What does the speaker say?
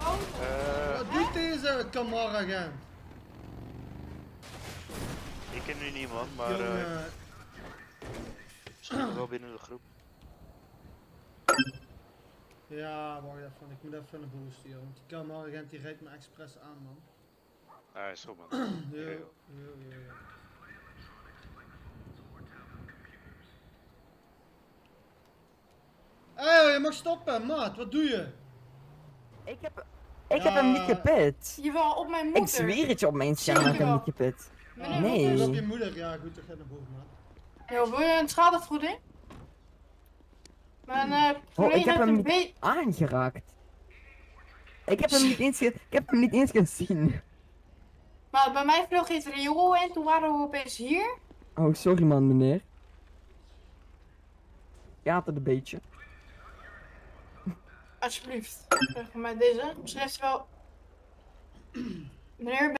Eh, Wat doet deze kameragent? ik ken nu niemand, maar eh Jongen, misschien wel binnen de groep. ja, wacht even, ik moet even een boost hier, want die kameragent die rijdt me expres aan, man. Ah, is goed man. Yo, Oké. yo, yo, yo. Hé, je mag stoppen, maat, wat doe je? Ik heb, ik heb hem niet gepit. Jawel, op mijn moeder. Ik zweer het je op mijn scherm, ik heb hem niet gepit. Nee. Is op je moeder? Ja, goed, dan ga je naar boven. Yo, wil je een schadevergoeding? Mijn eh Oh, ik heb heeft hem niet aangeraakt. Ik heb hem niet eens, ge- ik heb hem niet eens gezien. Maar bij mij vloog iets riool in, toen waren we opeens hier. Oh, sorry man, meneer. Ja, het een beetje. Alsjeblieft. Zeg maar deze. Misschien ze wel... Meneer,